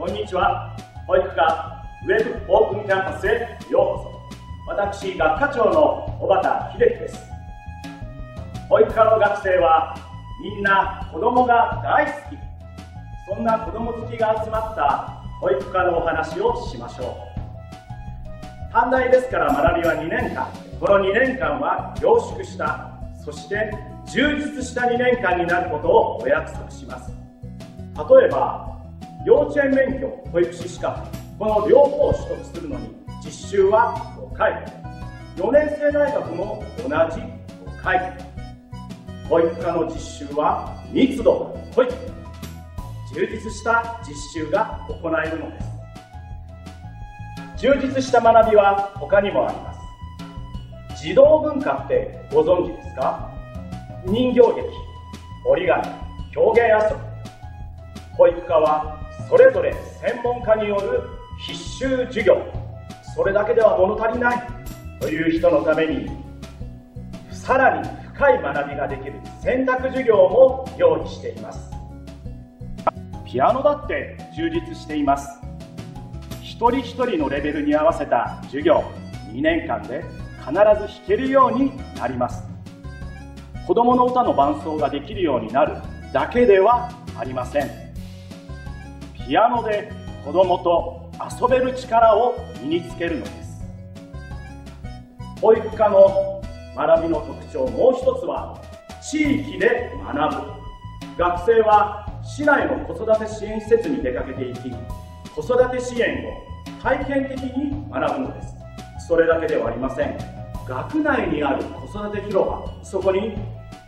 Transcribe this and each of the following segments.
こんにちは。保育課ウェブオープンキャンパスへようこそ。私学科長の小畑秀樹です。保育課の学生はみんな子供が大好き。そんな子供好きが集まった保育課のお話をしましょう。短大ですから学びは2年間。この2年間は凝縮したそして充実した2年間になることをお約束します。例えば幼稚園免許保育士資格この両方を取得するのに実習は5回。4年生大学も同じ5回。保育科の実習は密度が濃い充実した実習が行えるのです。充実した学びは他にもあります。児童文化ってご存知ですか？人形劇折り紙表現遊び。保育課はそれぞれ専門家による必修授業。それだけでは物足りないという人のためにさらに深い学びができる選択授業も用意しています。ピアノだって充実しています。一人一人のレベルに合わせた授業2年間で必ず弾けるようになります。子供の歌の伴奏ができるようになるだけではありません。ピアノで子供と遊べる力を身につけるのです。保育科の学びの特徴もう一つは地域で学ぶ。学生は市内の子育て支援施設に出かけていき子育て支援を体験的に学ぶのです。それだけではありません。学内にある子育て広場そこに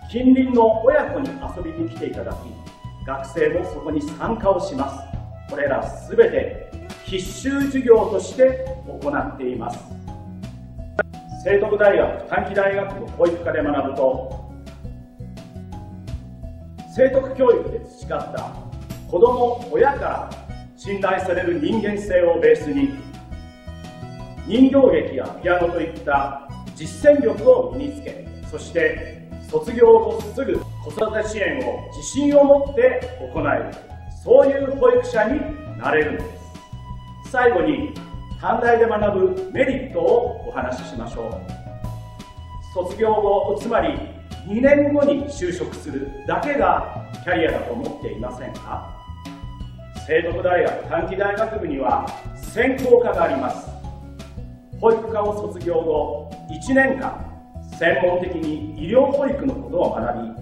近隣の親子に遊びに来ていただき学生もそこに参加をします。これらすべて必修授業として行っています。聖徳大学短期大学部保育科で学ぶと聖徳教育で培った子ども親から信頼される人間性をベースに人形劇やピアノといった実践力を身につけそして卒業後すぐ子育て支援を自信を持って行えるそういう保育者になれるのです。最後に短大で学ぶメリットをお話ししましょう。卒業後つまり2年後に就職するだけがキャリアだと思っていませんか？聖徳大学短期大学部には専攻科があります。保育科を卒業後1年間専門的に医療保育のことを学び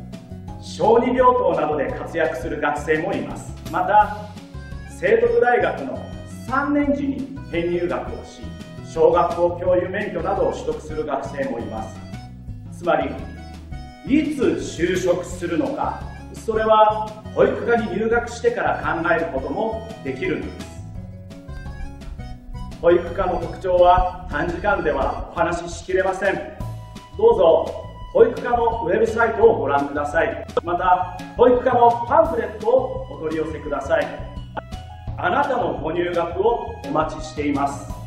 小児病棟などで活躍する学生もいます。また聖徳大学の3年時に編入学をし小学校教諭免許などを取得する学生もいます。つまりいつ就職するのかそれは保育科に入学してから考えることもできるんです。保育科の特徴は短時間ではお話ししきれません。どうぞ。保育課のウェブサイトをご覧ください。また保育課のパンフレットをお取り寄せください。あなたのご入学をお待ちしています。